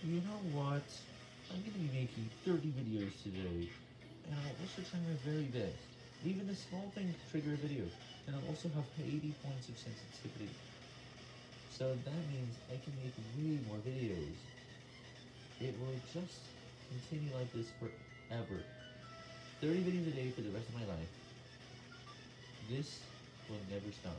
You know what? I'm going to be making 30 videos today, and I'll also try my very best. Even a small thing can trigger a video, and I'll also have 80 points of sensitivity. So that means I can make way more videos. It will just continue like this forever. 30 videos a day for the rest of my life. This will never stop.